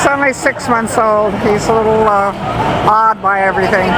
He's only six months old. He's a little uh, awed by everything.